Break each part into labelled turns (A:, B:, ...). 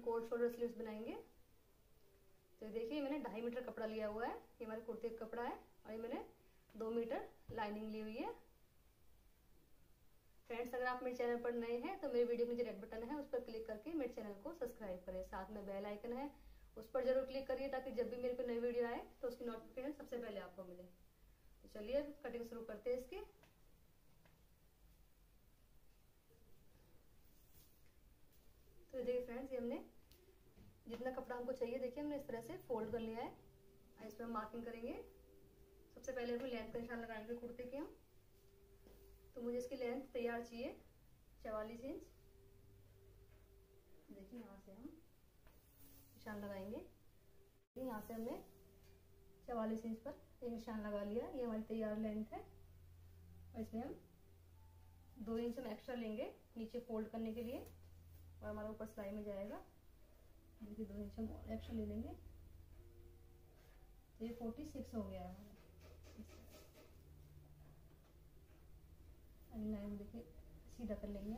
A: हम coat shoulder sleeves बनाएँगे। तो देखिए मैंने ढाई मीटर कपड़ा लिया हुआ है। ये हमारे कुर्ती का कपड़ा है और ये मैंने दो मीटर लाइनिंग ली हुई है। फ्रेंड्स, अगर आप मेरे चैनल पर नए हैं तो मेरे वीडियो में जो रेड बटन है, उस पर क्लिक करके मेरे चैनल को सब्सक्राइब करें। साथ में बेल आइकन है, उस पर ज़रूर क्लिक करिए ताकि जब भी मेरे को नई वीडियो आए तो उसकी नोटिफिकेशन सबसे पहले आपको मिले। तो चलिए कटिंग शुरू करते हैं इसकी। तो देखिए फ्रेंड्स ये हमने जितना कपड़ा हमको चाहिए, देखिए हमने इस तरह से फोल्ड कर लिया है। और इस पर हम मार्किंग करेंगे। सबसे पहले हम लेंथ का निशान लगाएँगे कुर्ते की हम। तो मुझे इसकी लेंथ तैयार चाहिए, चवालीस इंच। देखिए यहाँ से हम निशान लगाएँगे। यहाँ से हमने चवालीस इंच पर एक निशान लगा लिया। ये हमारी तैयार लेंथ है। और इसमें हम दो इंच हम एक्स्ट्रा लेंगे नीचे फोल्ड करने के लिए। और हमारा ऊपर सिलाई में जाएगा। देखिए दो इंच हम एक्स्ट्रा ले लेंगे। तो ये फोर्टी सिक्स हो गया है हमारा। लाइन देखिए, सीधा कर लेंगे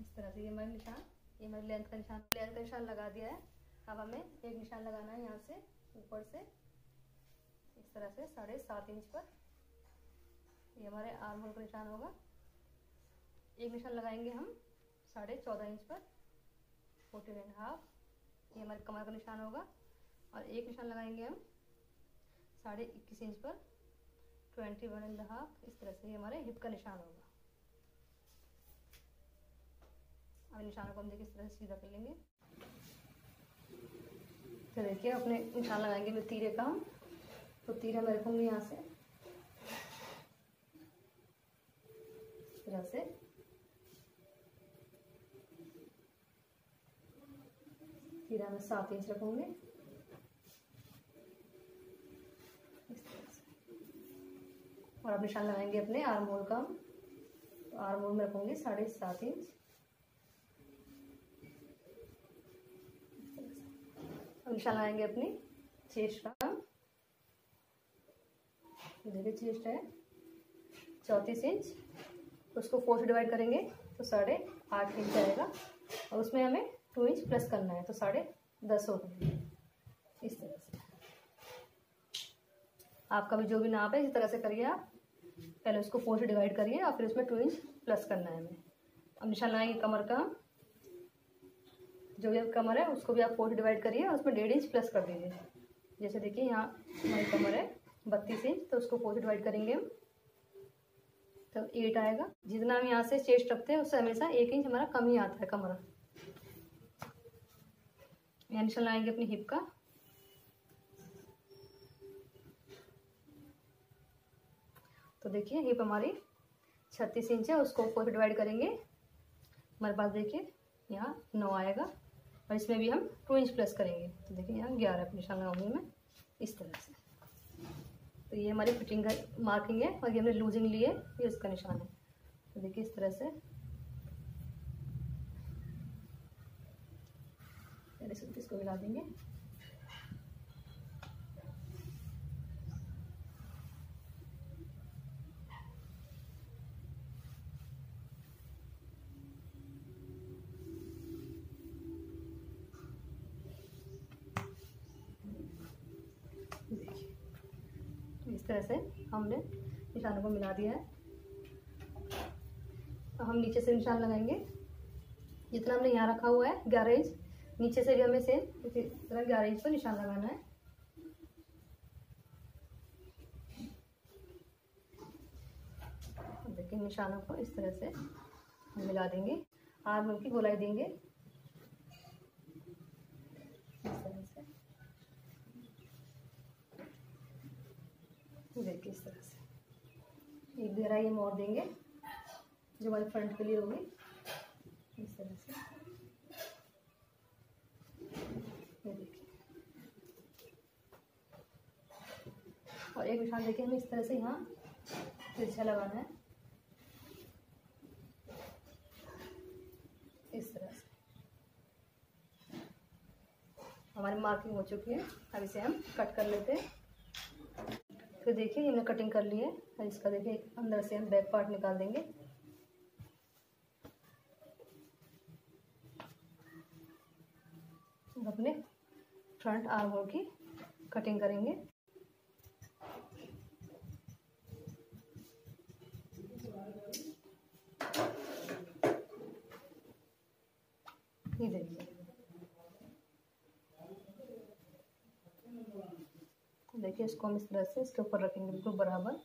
A: इस तरह से ये हमारे निशान, ये हमारे लेंथ का निशान लेंथ का निशान लगा दिया है। अब हमें एक निशान लगाना है यहाँ से, ऊपर से। इस तरह से साढ़े सात इंच पर ये हमारे आर्म होल का निशान होगा। एक निशान लगाएँगे हम साढ़े चौदह इंच पर, फोर्टीन एंड हाफ़ ये हमारे कमर का निशान होगा और एक निशान लगाएँगे हम साढ़े इक्कीस इंच पर, ट्वेंटी वन एंड हाफ़ इस तरह से ये हमारे हिप का निशान होगा। अब निशानों को हम देखिए इस तरह से सीधा कर लेंगे। तो देखिए, अपने निशान लगाएँगे मैं तीरे का हम। तो तीरा मैं रखूँगी यहाँ से। तरह से। तीरा में सात इंच रखूँगी। और अब निशान लगाएँगे अपने आर्म होल का। तो आर्म होल में रखूँगी साढ़े सात इंच। निशान लगाएँगे अपनी चेस्ट का। देखिए चेस्ट है। चौंतीस इंच। उसको फोर से डिवाइड करेंगे तो साढ़े आठ इंच आएगा। और उसमें हमें टू इंच प्लस करना है तो साढ़े दस हो गए इस तरह से। आपका भी जो भी नाप है, इसी तरह से करिए आप। पहले उसको फोर से डिवाइड करिए और फिर उसमें टू इंच प्लस करना है हमें। अब निशान लगाएँगे कमर का। जो भी कमर है, उसको भी आप फोर से डिवाइड करिए और उसमें डेढ़ इंच प्लस कर दीजिए। जैसे देखिए, यहाँ हमारी कमर है बत्तीस इंच तो उसको फोर से डिवाइड करेंगे हम। तो एट आएगा। जितना हम यहाँ से चेस्ट रखते हैं, उससे हमेशा एक इंच हमारा कम ही आता है कमरा। यहाँ लगाएँगे अपनी हिप का। तो देखिए हिप हमारी छत्तीस इंच है, उसको फोर डिवाइड करेंगे। हमारे पास देखिए, यहाँ नौ आएगा। और इसमें भी हम टू इंच प्लस करेंगे। तो देखिए, यहाँ ग्यारह निशान लगाऊँगी मैं, इस तरह से। तो ये हमारी फिटिंग का मार्किंग है और ये हमने लूजिंग लिए ये उसका निशान है। तो देखिए इस तरह से। इसको मिला देंगे इस तरह से हमने निशानों को मिला दिया है। अब हम नीचे से निशान लगाएँगे। जितना हमने यहाँ रखा हुआ है, ग्यारह इंच, नीचे से भी हमें सेम इसी तरह ग्यारह इंच पर निशान लगाना है। देखिए निशानों को इस तरह से मिला देंगे। आर्म की गोलाई देंगे इस तरह से देखिए इस तरह से। एक गहराई हम और देंगे, जो हमारे फ्रंट के लिए होगी। इस तरह से। ये और एक निशान देखिए हमें इस तरह से यहाँ तिरछा लगाना है। इस तरह से। हमारी मार्किंग हो चुकी है, अब इसे हम कट कर लेते हैं। फिर देखिए हमने कटिंग कर ली है। और इसका देखिए, अंदर से हम बैक पार्ट निकाल देंगे। अपने फ्रंट आर्म होल की कटिंग करेंगे। ये देखिए। देखिए इसको हम इस तरह से, इसके ऊपर रखेंगे बिल्कुल बराबर।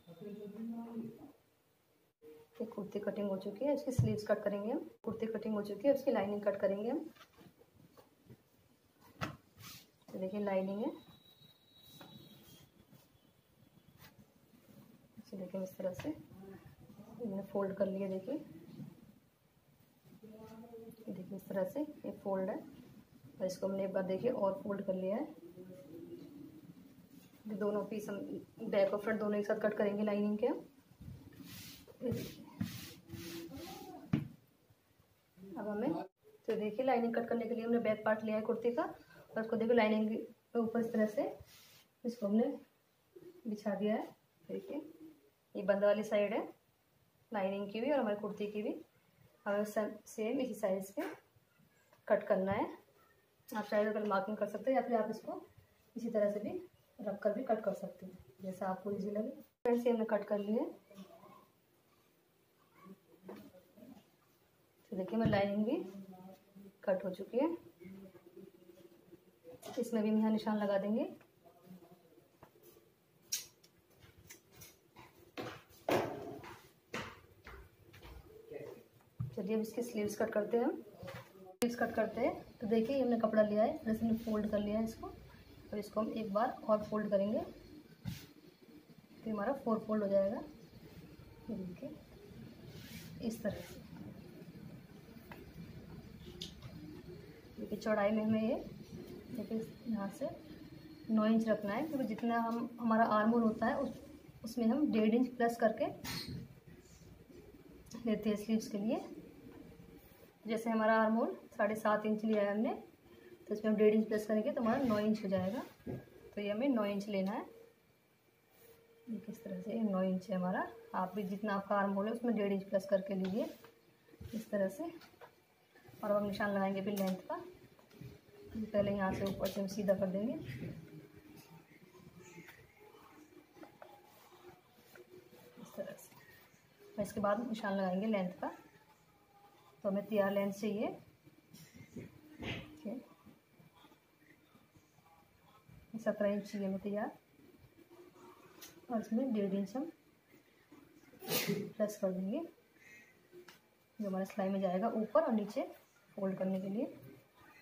A: ये कुर्ती कटिंग हो चुकी है, इसकी स्लीव्स कट करेंगे हम। कुर्ती कटिंग हो चुकी है, उसकी लाइनिंग कट करेंगे हम। तो देखिए लाइनिंग है। देखिए इस तरह से। मैंने फोल्ड कर लिया देखिए। देखिए इस तरह से ये फोल्ड है। और इसको हमने एक बार देखिए और फोल्ड कर लिया है। दोनों पीस हम बैक और फ्रंट दोनों एक साथ कट करेंगे लाइनिंग के। अब हमें तो देखिए लाइनिंग कट करने के लिए हमने बैक पार्ट लिया है कुर्ती का, और उसको देखिए लाइनिंग के ऊपर इस तरह से इसको हमने बिछा दिया है। देखिए, ये बंद वाली साइड है लाइनिंग की भी और हमारी कुर्ती की भी। हमें सेम इसी साइज़ के कट करना है। आप शायद अगर मार्किंग कर सकते हैं या फिर आप इसको इसी तरह से भी रख कर भी कट कर सकते हैं। जैसा आपको इजी लगे। फ्रेंड से हमने कट कर लिए। तो देखिए मैं लाइनिंग भी कट हो चुकी है। इसमें भी हम यहाँ निशान लगा देंगे। चलिए, अब इसकी स्लीव्स कट करते हैं हम। स्लीव्स कट करते हैं। तो देखिए हमने कपड़ा लिया है। जैसे हमने फोल्ड कर लिया है इसको। अब इसको हम एक बार और फोल्ड करेंगे। तो हमारा फोर फोल्ड हो जाएगा। देखिए, इस तरह से। देखिए, चौड़ाई में हमें ये, देखिए, यहाँ से नौ इंच रखना है, क्योंकि जितना हम, हमारा आर्मोल होता है, उस, उसमें हम डेढ़ इंच प्लस करके लेते हैं स्लीव्स के लिए। जैसे हमारा आर्मोल साढ़े सात इंच लिया है हमने तो इसमें हम डेढ़ इंच प्लस करेंगे तो हमारा नौ इंच हो जाएगा। तो ये हमें नौ इंच लेना है। किस तरह से? नौ इंच है हमारा। आप भी जितना आपका आर्म है उसमें डेढ़ इंच प्लस करके लीजिए। इस तरह से। और हम निशान लगाएँगे फिर लेंथ का। पहले यहाँ से ऊपर से हम सीधा कर देंगे। इस तरह से। इसके बाद निशान लगाएँगे लेंथ का। तो हमें तैयार लेंथ चाहिए। सत्रह इंच चाहिए हमें तैयार। और इसमें डेढ़ इंच हम प्लस कर देंगे। जो हमारे सिलाई में जाएगा ऊपर और नीचे फोल्ड करने के लिए।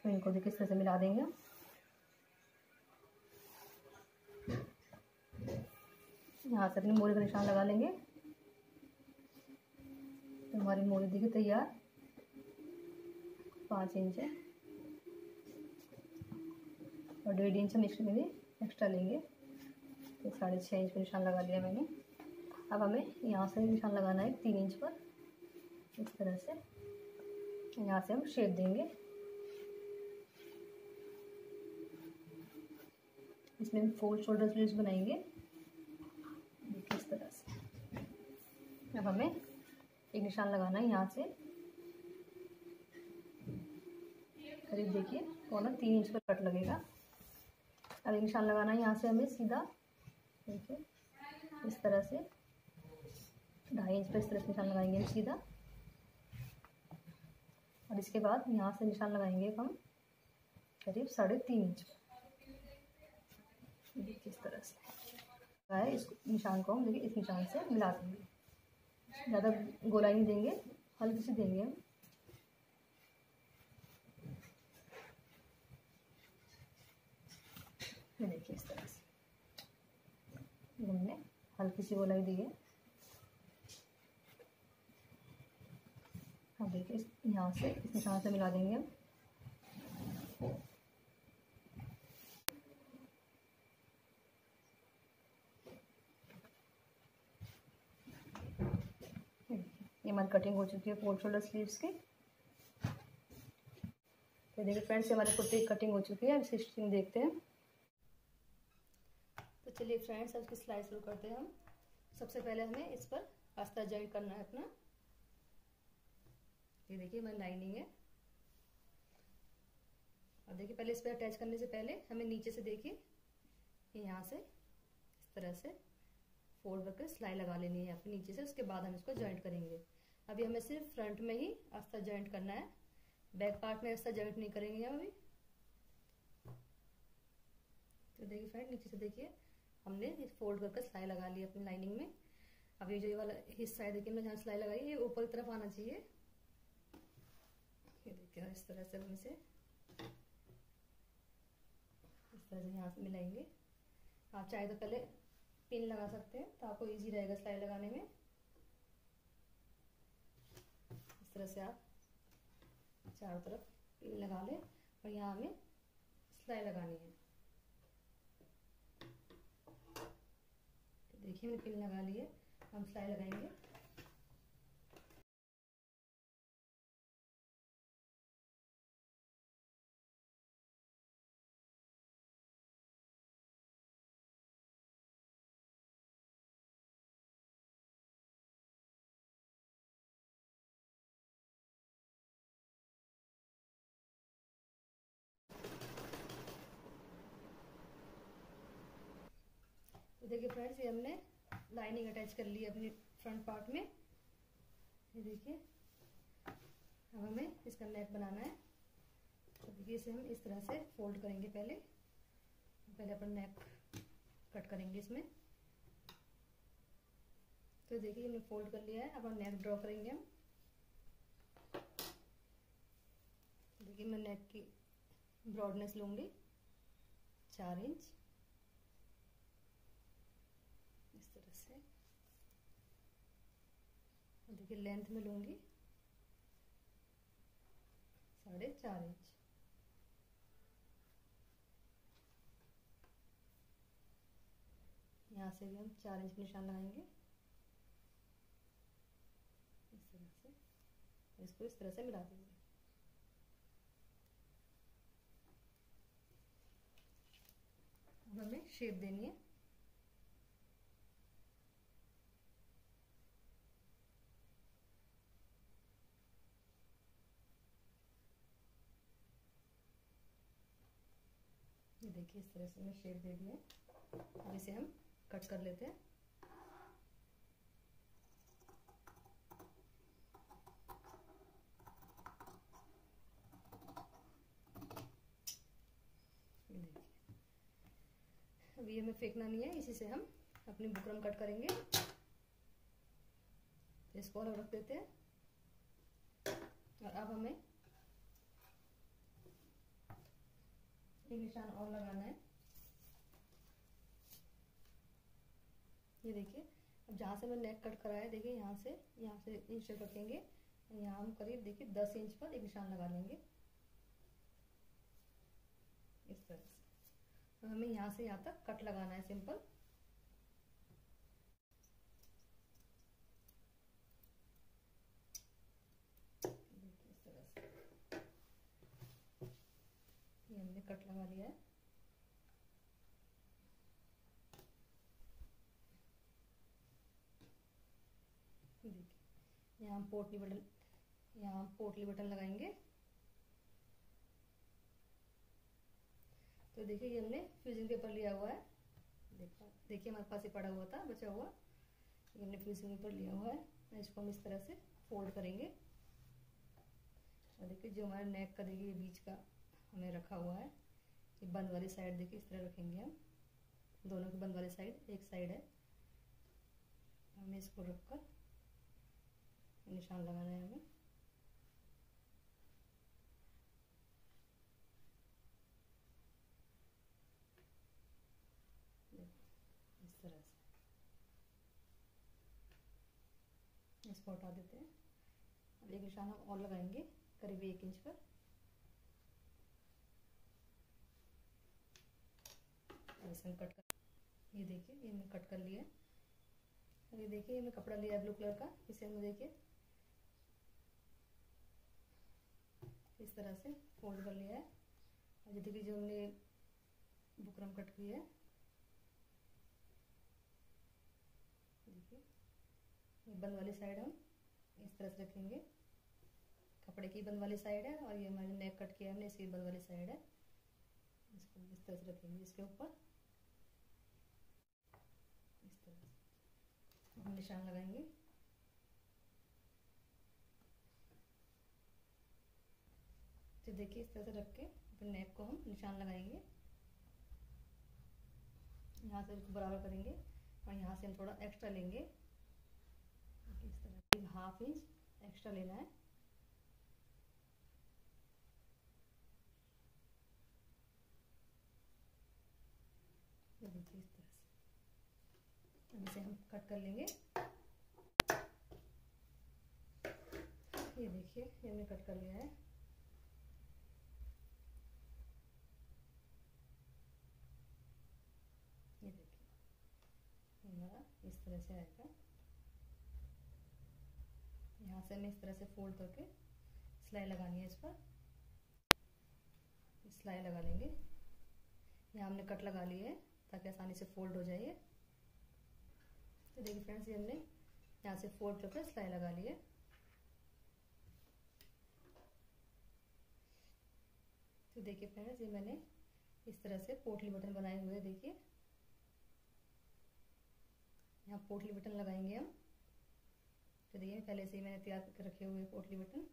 A: तो इनको देखिए इस तरह से मिला देंगे यहाँ से अपनी मोरी का निशान लगा लेंगे। तो हमारी मोरी देखिए तैयार। पाँच इंच है। और डेढ़ इंच हम इसमें भी एक्स्ट्रा लेंगे। तो साढ़े छः इंच पर निशान लगा लिया मैंने। अब हमें यहाँ से निशान लगाना है तीन इंच पर। इस तरह से यहाँ से हम शेप देंगे। इसमें हम फोर शोल्डर स्लीव्स बनाएँगे। देखिए इस तरह से। अब हमें एक निशान लगाना है यहाँ से। करीब देखिए कॉर्नर तीन इंच पर कट लगेगा। अब निशान लगाना है यहाँ से हमें सीधा। देखिए, इस तरह से। ढाई इंच पर इस तरह से निशान लगाएँगे हम सीधा। और इसके बाद यहाँ से निशान लगाएँगे हम करीब साढ़े तीन इंच। इस तरह से। है इस निशान को हम, देखिए, इस निशान से मिला देंगे। ज़्यादा गोलाई नहीं देंगे, हल्की सी देंगे हम ये देखिए इस तरह से हमने हल्की सी गोलाई दी है। अब देखिए यहाँ से इस निशान से मिला देंगे हम? ये हमारी कटिंग हो चुकी है फोर शोल्डर स्लीव्स की। तो देखिए फ्रेंड्स हमारी कुर्ती कटिंग हो चुकी है, अब इसे स्टिचिंग देखते हैं। चलिए फ्रेंड्स अब इसकी सिलाई शुरू करते हैं हम। सबसे पहले हमें इस पर आस्था जॉइंट करना है अपना। ये देखिए, हमारी लाइनिंग है। और देखिए, पहले इस पर अटैच करने से पहले हमें नीचे से देखिए यहाँ से, इस तरह से फोल्ड करके सिलाई लगा लेनी है अपने नीचे से। उसके बाद हम इसको जॉइंट करेंगे। अभी हमें सिर्फ़ फ्रंट में ही आस्था जॉइंट करना है। बैक पार्ट में ऐसा जॉइंट नहीं करेंगे हम अभी। तो देखिए फ्रेंड नीचे से देखिए। हमने फोल्ड करके सिलाई लगा ली अपनी लाइनिंग में। अब ये जो ये वाला हिस्सा है, देखिए हमने जहाँ सिलाई लगाई, ये ऊपर की तरफ़ आना चाहिए। ये देखिए, इस तरह से हम इसे, इस तरह से यहाँ से मिलाएँगे। आप चाहे तो पहले पिन लगा सकते हैं तो आपको इजी रहेगा सिलाई लगाने में। इस तरह से आप चारों तरफ़ पिन लगा लें और यहाँ हमें सिलाई लगानी है। देखिए मैंने पिन लगा लिए हम सिलाई लगाएँगे। तो देखिए फ्रेंड्स ये हमने लाइनिंग अटैच कर ली अपनी फ्रंट पार्ट में। ये देखिए, अब हमें इसका नेक बनाना है। तो देखिए, इसे हम इस तरह से फोल्ड करेंगे पहले। पहले अपन नेक कट करेंगे इसमें। तो देखिए, हमने फोल्ड कर लिया है। अब हम नेक ड्रॉ करेंगे हम। देखिए, मैं नेक की ब्रॉडनेस लूँगी। चार इंच इस तरह से देखिए लेंथ में लूँगी साढ़े चार इंच यहाँ से भी हम चार इंच निशान लगाएँगे। इस तरह से। इसको इस तरह से मिला देंगे। हमें शेप देनी है ये देखिए इस तरह से मैं शेप दे दिया अब इसे हम कट कर लेते हैं। अब ये हमें फेंकना नहीं है, इसी से हम अपनी बुकरम कट करेंगे। इसको अलग रख देते हैं। और अब हमें एक निशान और लगाना है। ये देखिए, अब जहाँ से मैं नेक कट कराया देखिए यहाँ से यहाँ से इंच रखेंगे। यहाँ हम करीब, देखिए, दस इंच पर एक निशान लगा लेंगे। इस तरह से। तो हमें यहाँ से यहाँ तक कट लगाना है सिंपल इस तरह से ये हमने कट लगा लिया है। यहाँ पोटली बटन, यहाँ पोटली बटन लगाएँगे। तो देखिए, ये हमने फ्यूजिंग पेपर लिया हुआ है। देखा देखिए हमारे पास ये पड़ा हुआ था, बचा हुआ। ये हमने फ्यूजिंग पेपर लिया हुआ है। इसको हम इस तरह से फोल्ड करेंगे। और देखिए, जो हमारे नेक का, देखिए बीच का हमें रखा हुआ है। ये बंद वाली साइड देखिए, इस तरह रखेंगे हम। दोनों की बंद वाली साइड, एक साइड है। हमें इसको रखकर निशान लगाना है हमें। इस तरह से। इसको हटा देते हैं। अब एक निशान हम और लगाएँगे, करीब एक इंच पर। इसे हम कट कर ये देखिए, ये मैं कट कर लिया अब ये देखिए ये मैं कपड़ा लिया ब्लू कलर का। इसे हम देखिए, इस तरह से फोल्ड कर लिया है। और जैसे कि जो हमने बुकरम कट की है, देखिए, ये बंद वाली साइड हम इस तरह से रखेंगे। कपड़े की बंद वाली साइड है, और ये हमारे नेक कट किया हमने इसकी बंद वाली साइड है। इसको इस तरह से रखेंगे, इसके ऊपर इस तरह से हम निशान लगाएँगे। तो देखिए, इस तरह से रख के अपने नेक को हम निशान लगाएँगे। यहाँ से इसको बराबर करेंगे और यहाँ से हम थोड़ा एक्स्ट्रा लेंगे। इस तरह से हाफ़ इंच एक्स्ट्रा लेना है। देखिए इस हम कट कर लेंगे। ये देखिए ये हमने कट कर लिया है। ये देखिए हमारा इस तरह से आएगा यहाँ से हमें इस तरह से फोल्ड करके सिलाई लगानी है इस पर। सिलाई लगा लेंगे। यहाँ हमने कट लगा लिए है, ताकि आसानी से फोल्ड हो जाए तो देखिए फ्रेंड्स ये हमने यहाँ से फोल्ड करके सिलाई लगा ली है तो देखिए फ्रेंड्स ये मैंने इस तरह से पोटली बटन बनाए हुए हैं, देखिए। यहाँ पोटली बटन लगाएँगे हम। तो देखिए, पहले से ही मैंने तैयार करके रखे हुए पोटली बटन।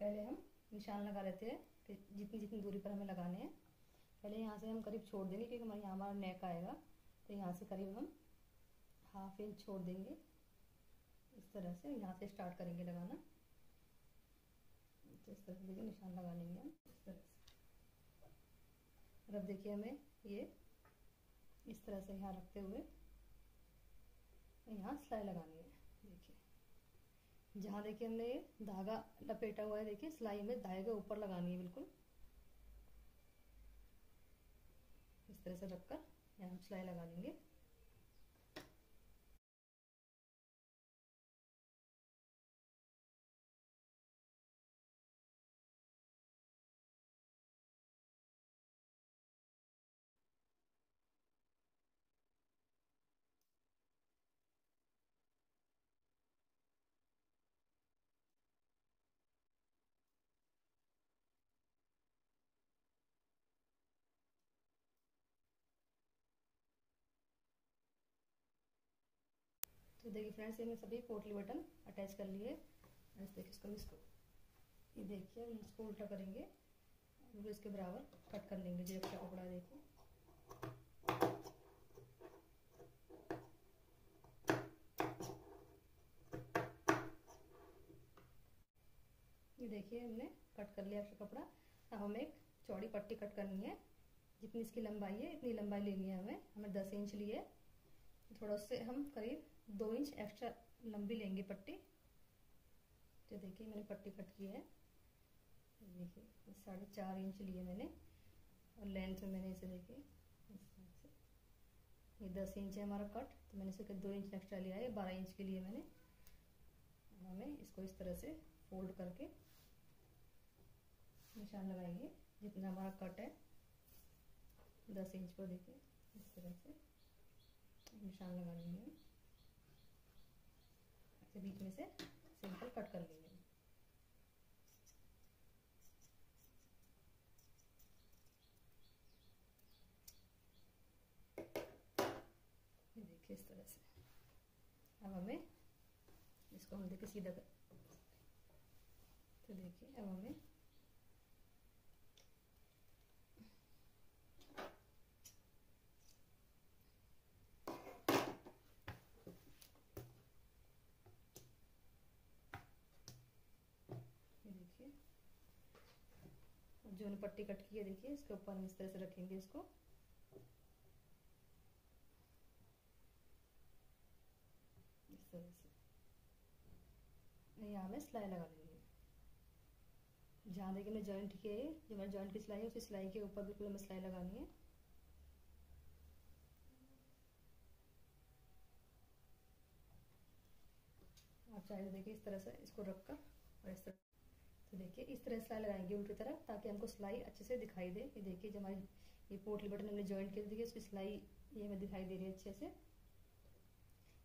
A: पहले हम निशान लगा लेते हैं जितनी जितनी दूरी पर हमें लगाने हैं। पहले यहाँ से हम करीब छोड़ देंगे क्योंकि हमारे यहाँ हमारा नेक आएगा। तो यहाँ से करीब हम हाफ़ इंच छोड़ देंगे। इस तरह से यहाँ से स्टार्ट करेंगे लगाना। तो इस तरह से देखिए निशान लगा लेंगे हम। इस तरह से। और अब देखिए हमें ये इस तरह से यहाँ रखते हुए यहाँ सिलाई लगानी है। देखिए। जहाँ देखिए हमने ये धागा लपेटा हुआ है, देखिए सिलाई में धागे ऊपर लगानी है बिल्कुल इस तरह से रखकर यहाँ हम सिलाई लगा लेंगे। तो देखिए फ्रेंड्स ये सभी पोटली बटन अटैच कर लिए। इस देखिए इसको इसको, ये देखिए हम इसको उल्टा करेंगे बिल्कुल इसके बराबर कट कर लेंगे। जो एक्स्ट्रा कपड़ा देखो। ये देखिए, हमने कट कर लिया एक्स्ट्रा कपड़ा। अब हमें एक चौड़ी पट्टी कट करनी है। जितनी इसकी लंबाई है, इतनी लंबाई लेनी है हमें। हमें दस इंच लिए थोड़ा उससे हम करीब दो इंच एक्स्ट्रा लंबी लेंगे पट्टी। तो देखिए, मैंने पट्टी कट की है। देखिए साढ़े चार इंच लिए मैंने। और लेंथ में मैंने इसे देखिए से। ये दस इंच है हमारा कट तो मैंने इसे दो इंच एक्स्ट्रा लिया है। बारह इंच के लिए मैंने। हमें इसको इस तरह से फोल्ड करके निशान लगाएँगे, जितना हमारा कट है। दस इंच को देखिए, इस तरह से। निशान लगा लेंगे ऐसे बीच में से सिंपल कट कर लेंगे। देखिए इस तरह से। अब हमें इसको हम देखिए सीधा कर तो देखिए, अब हमें जो पट्टी कट की है, देखिए, इसके ऊपर इस तरह से रखेंगे इसको। इस तरह से। यहाँ हमें सिलाई लगा जहाँ देखिए हमने जॉइंट किए जो हमारे जॉइंट की सिलाई है, उसी सिलाई के ऊपर बिल्कुल हमें सिलाई लगानी है। और चाहे तो देखिए इस तरह से इसको रखकर और इस तरह तो देखिए, इस तरह सिलाई लगाएँगे उल्टी तरफ़ ताकि हमको सिलाई अच्छे से दिखाई दे। ये देखिए जो हमारी ये पोटली बटन हमने ज्वाइंट किया, देखिए उसकी सिलाई ये हमें दिखाई दे रही है अच्छे से।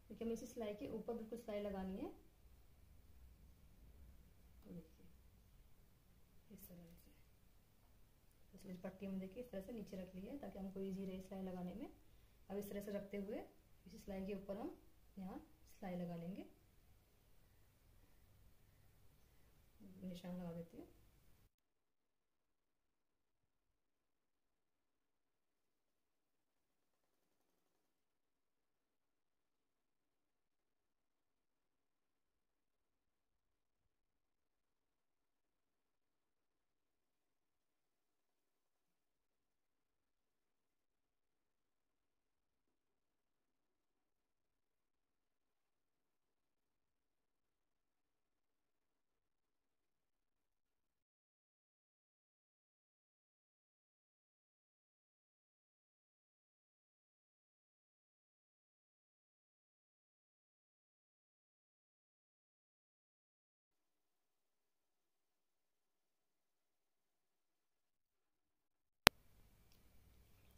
A: देखिए, हमें इसी सिलाई के ऊपर बिल्कुल सिलाई लगानी है। तो देखिए, इस तरह से। इसलिए पट्टी हम देखिए इस तरह से नीचे रख ली है ताकि हमको ईजी रहे सिलाई लगाने में। अब इस तरह से रखते हुए इसी सिलाई के ऊपर हम यहाँ सिलाई लगा लेंगे। निशान लगा देती हूँ।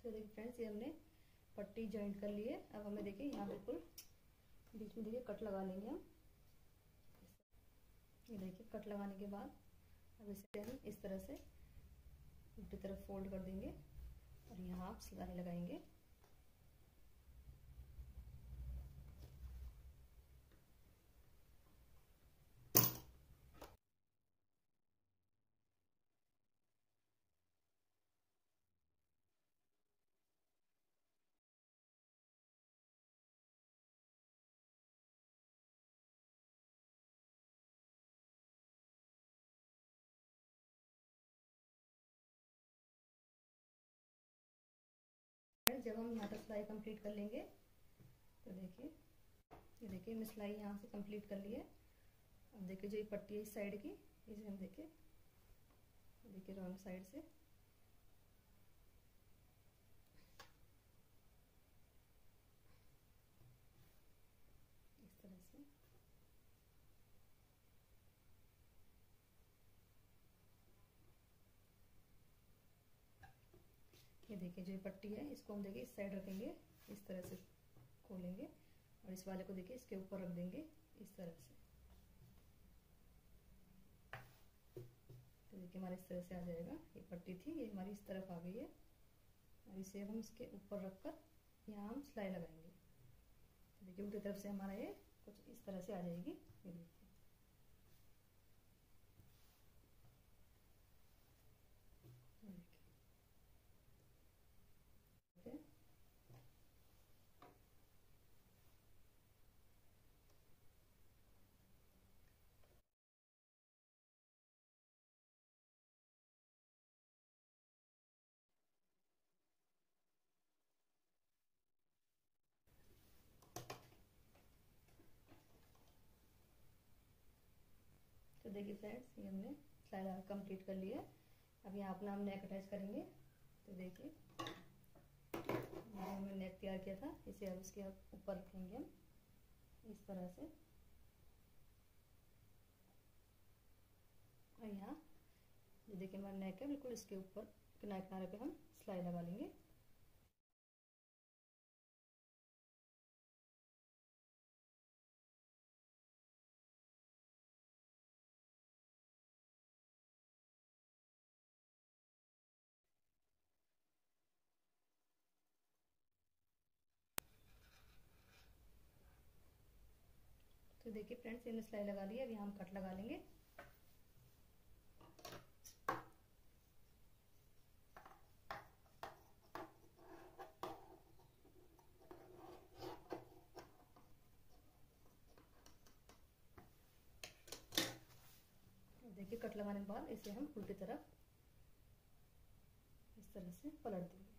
A: तो देखिए फ्रेंड्स ये हमने पट्टी ज्वाइंट कर ली है। अब हमें देखिए यहाँ बिल्कुल बीच में देखिए कट लगा लेंगे हम। ये देखिए कट लगाने के बाद अब इसे हम इस तरह से उल्टी तरफ़ फोल्ड कर देंगे और यहाँ आप सिलाई लगाएँगे। जब हम यहाँ तक सिलाई कंप्लीट कर लेंगे तो देखिए, ये देखिए मैं सिलाई यहाँ से कंप्लीट कर ली है। अब देखिए जो ये पट्टी है इस साइड की, इसे हम देखिए देखिए रॉन्ग साइड से इस तरह से ये देखिए, जो पट्टी है, इसको हम देखिए, इस साइड रखेंगे, इस तरह से खोलेंगे और इस वाले को देखिए, इसके ऊपर रख देंगे, इस तरह से। तो देखिए, हमारे इस तरह से आ जाएगा। ये पट्टी थी, ये हमारी इस तरफ़ आ गई है। और इसे हम इसके ऊपर रख कर यहाँ हम सिलाई लगाएँगे। तो देखिए, उल्टी तरफ़ से हमारा ये कुछ इस तरह से आ जाएगी। ये देखिए तो देखिए फ्रेंड्स, ये हमने लगा कंप्लीट कर लिया है। अब यहाँ अपना हम नेक अटैच करेंगे। तो देखिए हमने नेक तैयार किया था। इसे अब इसके ऊपर रखेंगे हम, इस तरह से। और यहाँ देखिए हमारा नेक है, बिल्कुल इसके ऊपर किनारे किनारे पे हम सिलाई लगा लेंगे। देखिए फ्रेंड्स ये सिलाई लगा ली है, अभी हम कट लगा लेंगे। देखिए कट लगाने के बाद इसे हम उल्टी तरफ़ इस तरह से पलट देंगे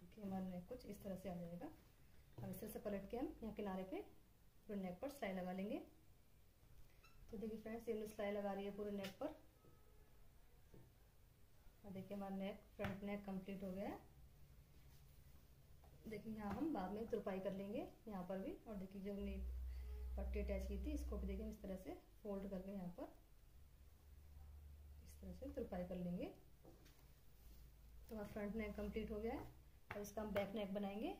A: देखिए हमारा नेक कुछ इस तरह से आ जाएगा। अब इस तरह से पलट के हम यहाँ किनारे पे पूरे नेक पर सिलाई लगा लेंगे। तो देखिए फ्रेंड्स ये सिलाई लगा रही है पूरे नेक पर। और देखिए हमारा नेक फ्रंट नेक कंप्लीट हो गया है। देखिए यहाँ हम बाद में तुरपाई कर लेंगे यहाँ पर भी। और देखिए जो हमने पट्टी अटैच की थी, इसको भी देखिए इस तरह से फोल्ड करके यहाँ पर इस तरह से तुरपाई कर लेंगे। तो हमारा फ्रंट नेक कंप्लीट हो गया है। और इसका हम बैक नेक बनाएँगे।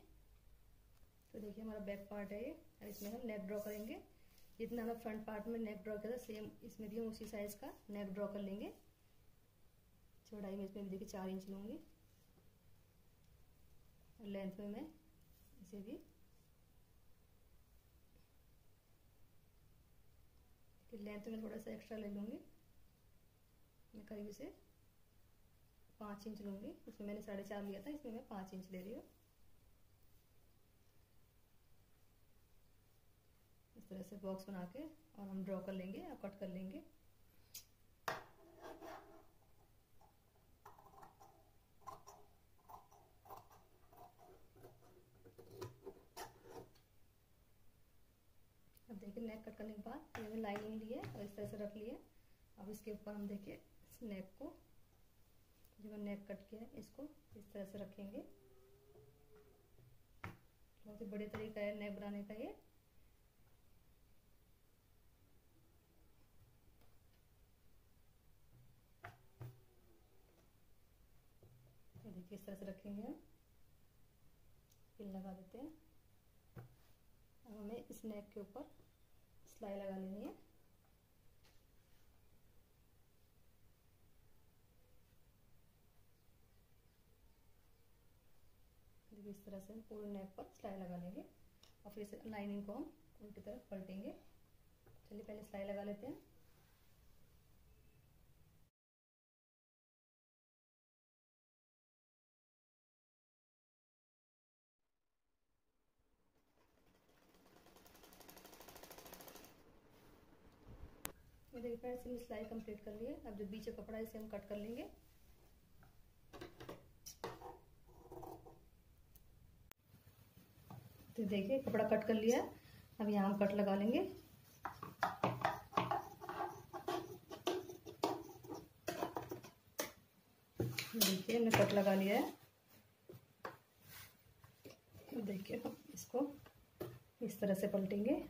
A: तो देखिए हमारा बैक पार्ट है ये। और इसमें हम नेक ड्रॉ करेंगे। जितना हमें फ्रंट पार्ट में नेक ड्रॉ किया था सेम इसमें भी हम उसी साइज़ का नेक ड्रॉ कर लेंगे। चौड़ाई में इसमें भी देखिए चार इंच लूँगी। और लेंथ में मैं इसे भी लेंथ में थोड़ा सा एक्स्ट्रा ले लूँगी। मैं करीब इसे पाँच इंच लूँगी। उसमें मैंने साढ़े चार लिया था, इसमें मैं पाँच इंच ले रही हूँ। इस तरह से बॉक्स बना के और हम ड्रॉ कर लेंगे और कट कर लेंगे। अब देखिए नेक कट करने के बाद ये लाइनिंग लिए और इस तरह से रख लिए अब इसके ऊपर हम देखिए नेक को जो नेक कट किया है, इसको इस तरह से रखेंगे। बहुत ही बड़े तरीका है नेक बनाने का ये। देखिए, इस तरह से रखेंगे हम। पिन लगा देते हैं। अब हमें इस नेक के ऊपर सिलाई लगा लेनी है। देखिए इस तरह से हम पूरे नेक पर सिलाई लगा लेंगे और फिर इस लाइनिंग को हम उल्टी तरफ़ पलटेंगे। चलिए पहले सिलाई लगा लेते हैं। देखिए फ्रेंड्स, हमने सिलाई कंप्लीट कर ली है। अब जो बीच का कपड़ा है, इसे हम कट कर लेंगे। तो देखिए, कपड़ा कट कर लिया है। अब यहाँ हम कट लगा लेंगे। देखिए, हमने कट लगा लिया है। देखिए, हम इसको इस तरह से पलटेंगे।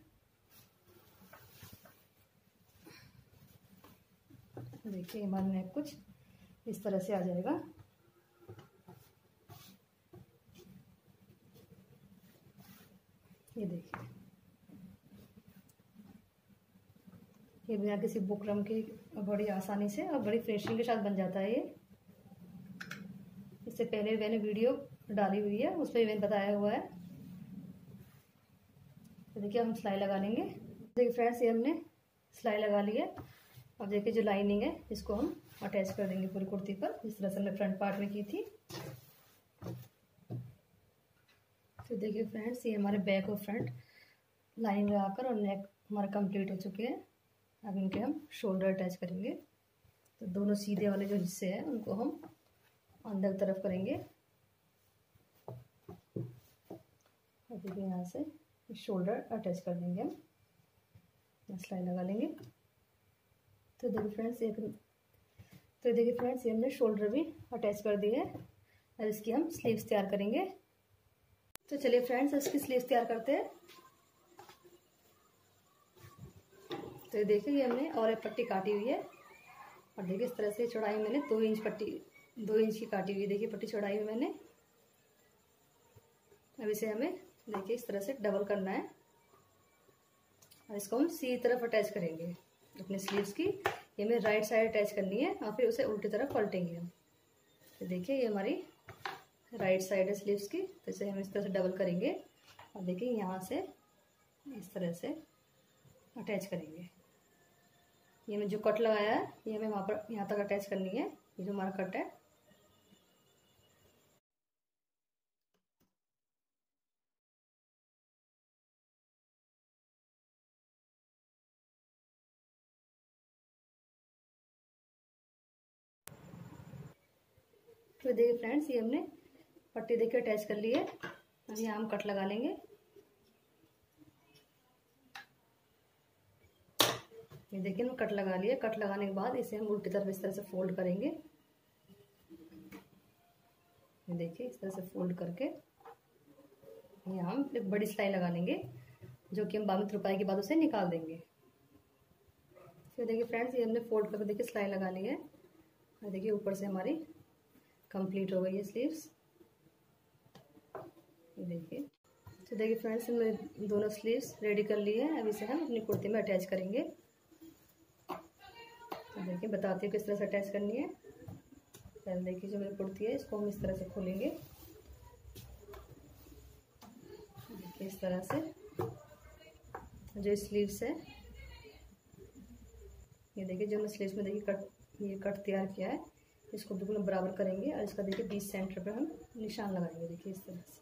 A: देखिए, हमारा नेक कुछ इस तरह से आ जाएगा ये देखिए ये बिना किसी बुकरम की बड़ी आसानी से और बड़ी फिनिशिंग के साथ बन जाता है ये। इससे पहले मैंने वीडियो डाली हुई है, उस पर मैंने बताया हुआ है। तो देखिए, हम सिलाई लगा लेंगे। देखिए फ्रेंड्स ये हमने सिलाई लगा ली है। अब देखिए जो लाइनिंग है, इसको हम अटैच कर देंगे पूरी कुर्ती पर। जिस तरह से हमने फ्रंट पार्ट में की थी। तो देखिए फ्रेंड्स ये हमारे बैक और फ्रंट लाइन लगाकर और नेक हमारा कंप्लीट हो चुके हैं। अब इनके हम शोल्डर अटैच करेंगे। तो दोनों सीधे वाले जो हिस्से हैं, उनको हम अंदर तरफ़ करेंगे। और देखिए यहाँ से शोल्डर अटैच कर देंगे हम। सिलाई लगा लेंगे। तो देखिए फ्रेंड्स एक तो देखिए फ्रेंड्स ये हमने शोल्डर भी अटैच कर दिए है। और इसकी हम स्लीव्स तैयार करेंगे। तो चलिए फ्रेंड्स इसकी स्लीव्स तैयार करते हैं। तो ये देखिए, ये हमने और एक पट्टी काटी हुई है। और देखिए, इस तरह से चौड़ाई मैंने दो इंच पट्टी, दो इंच की काटी हुई देखिए, पट्टी चौड़ाई हुई मैंने। अब इसे हमें देखिए, इस तरह से डबल करना है। और इसको हम सी तरफ़ अटैच करेंगे, अपने स्लीव्स की। ये हमें राइट साइड अटैच करनी है और फिर उसे उल्टी तरफ़ पलटेंगे हम। तो देखिए, ये हमारी राइट साइड है स्लीव्स की तो इसे हम इस तरह से डबल करेंगे। और देखिए, यहाँ से इस तरह से अटैच करेंगे। ये हमें जो कट लगाया है, ये हमें वहाँ पर, यहाँ तक अटैच करनी है। ये जो हमारा कट है। तो देखिए फ्रेंड्स, ये हमने पट्टी देखिए अटैच कर ली है। अब यहाँ हम कट लगा लेंगे। ये देखिए हम कट लगा लिया। कट लगाने के बाद इसे हम उल्टी तरफ़ इस तरह से फोल्ड करेंगे। ये देखिए, इस तरह से फोल्ड करके यहाँ हम एक बड़ी सिलाई लगा लेंगे, जो कि हम बावन रुपए के बाद उसे निकाल देंगे। फिर देखिए फ्रेंड्स ये हमने फोल्ड करके देखिए सिलाई लगा ली है। और देखिए, ऊपर से हमारी कंप्लीट हो गई है स्लीव्स ये देखिए तो देखिए फ्रेंड्स हमने दोनों स्लीव्स रेडी कर लिए हैं। अब इसे हम अपनी कुर्ती में अटैच करेंगे। देखिए बताती हूँ किस तरह से अटैच करनी है। पहले देखिए जो मेरी कुर्ती है, इसको हम इस तरह से खोलेंगे। देखिए इस तरह से, जो स्लीव्स है। ये देखिए, जो मैं स्लीव्स में देखिए कट, ये कट तैयार किया है, इसको बिल्कुल बराबर करेंगे और इसका देखिए बीस सेंटर पे हम निशान लगाएँगे। देखिए इस तरह से।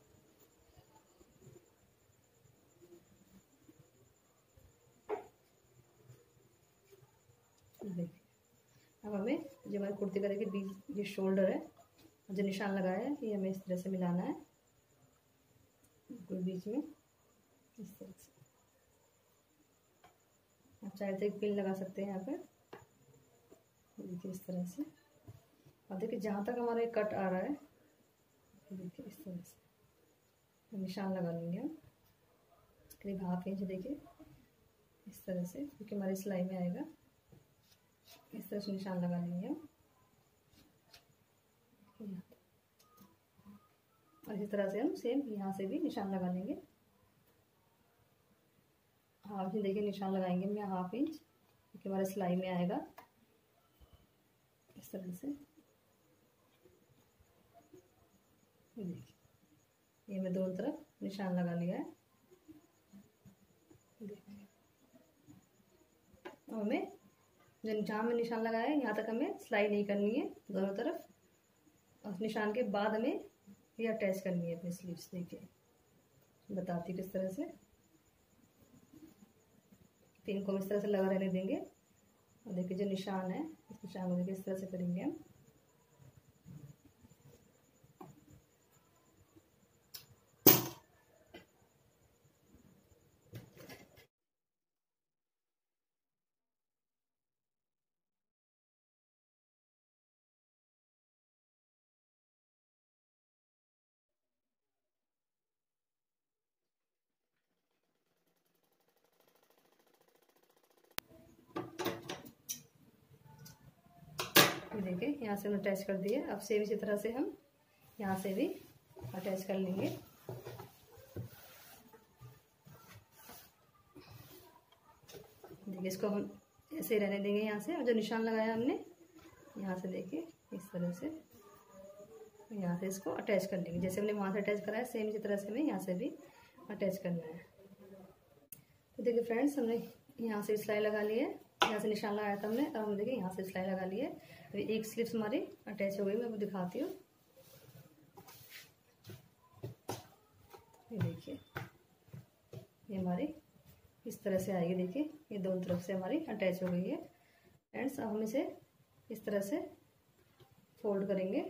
A: देखिए अब हमें जो हमारी कुर्ती का देखिए बीच, ये शोल्डर है जो निशान लगाया है, ये हमें इस तरह से मिलाना है। बिल्कुल बीच में, इस तरह से। आप चाहे तो एक पिन लगा सकते हैं यहाँ पर। देखिए इस तरह से। और देखिए जहाँ तक हमारा एक कट आ रहा है देखिए इस तरह से। निशान लगा लेंगे हम। करीब हाफ़ इंच देखिए। इस तरह से, क्योंकि हमारी सिलाई में आएगा। इस तरह से निशान लगा लेंगे हम। और इसी तरह से हम सेम यहाँ से भी निशान लगा लेंगे। हाफ़ इंच देखिए निशान लगाएँगे हम यहाँ हाफ़ इंच क्योंकि हमारे सिलाई में आएगा। इस तरह से। देखिए, ये मैं दोनों तरफ़ निशान लगा लिया है। और हमें जो जहाँ में निशान लगाया है यहाँ तक हमें सिलाई नहीं करनी है, दोनों तरफ़। और निशान के बाद हमें ये अटैच करनी है अपनी स्लीव्स देखिए। बताती किस तरह से। तीन को हम इस तरह से लगा रहने देंगे। और देखिए जो निशान है, इस निशान को देखिए इस तरह से करेंगे हम। देखिए यहाँ से हम अटैच कर दिए। अब सेम इसी तरह से हम यहाँ से भी अटैच कर लेंगे। देखिए, इसको हम ऐसे रहने देंगे यहाँ से। और जो निशान लगाया हमने, यहाँ से देखिए, इस तरह से यहाँ से इसको अटैच कर लेंगे। जैसे हमने वहाँ से अटैच कराया सेम इसी तरह से हमें यहाँ से भी अटैच करना है। तो देखिए फ्रेंड्स हमने यहाँ से सिलाई लगा ली है। यहाँ से निशान लगाया था हमने, अब हम देखिए यहाँ से सिलाई लगा ली है। अभी एक स्लिप्स हमारी अटैच हो गई, मैं आपको दिखाती हूँ। ये देखिए, ये हमारी इस तरह से आएगी, देखिए, ये दोनों तरफ़ से हमारी अटैच हो गई है। फ्रेंड्स अब हम इसे इस तरह से फोल्ड करेंगे।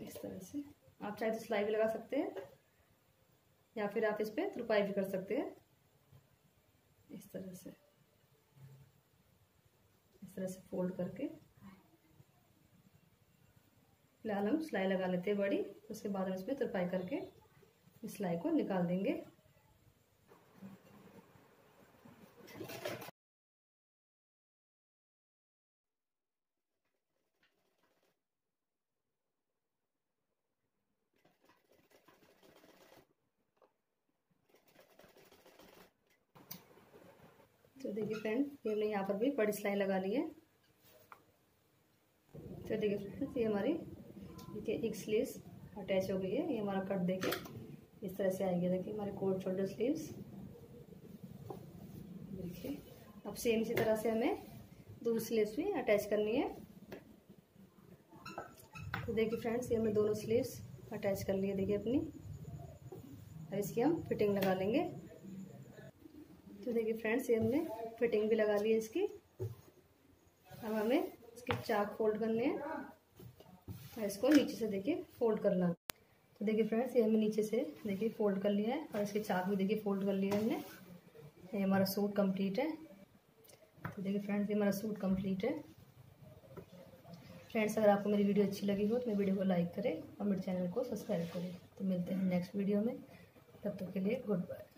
A: इस तरह से। आप चाहे तो सिलाई भी लगा सकते हैं, या फिर आप इस पर तुरपाई भी कर सकते हैं। इस तरह से। तरह से फोल्ड करके। फ़िलहाल हम सिलाई लगा लेते हैं बड़ी, उसके बाद हम इसमें तुरपाई करके इस सिलाई को निकाल देंगे तो देखिए फ्रेंड ये हमने यहाँ पर भी बड़ी सिलाई लगा ली है। तो देखिए फ्रेंड्स ये हमारी, देखिए, एक स्लीव्स अटैच हो गई है। ये हमारा कट देखिए, इस तरह से आएगी। देखिए, हमारे कोट शोल्डर स्लीव्स देखिए, अब सेम इसी तरह से हमें दूसरी स्लीव्स भी अटैच करनी है। तो देखिए फ्रेंड्स ये हमने दोनों स्लीव्स अटैच कर लिए। देखिए अपनी, और इसकी हम फिटिंग लगा लेंगे। तो देखिए फ्रेंड्स, ये हमने फिटिंग भी लगा ली है इसकी। अब हमें इसके चाक फोल्ड करने हैं। और इसको नीचे से देखिए फोल्ड करना तो देखिए फ्रेंड्स, ये हमने नीचे से देखिए फोल्ड कर लिया है और इसके चाक भी देखिए फोल्ड कर लिया हमने। ये हमारा सूट कंप्लीट है। तो देखिए फ्रेंड्स, ये हमारा सूट कंप्लीट है। फ्रेंड्स, अगर आपको मेरी वीडियो अच्छी लगी हो तो मेरी वीडियो को लाइक करें और मेरे चैनल को सब्सक्राइब करें। तो मिलते हैं नेक्स्ट वीडियो में। तब तक के लिए गुड बाय।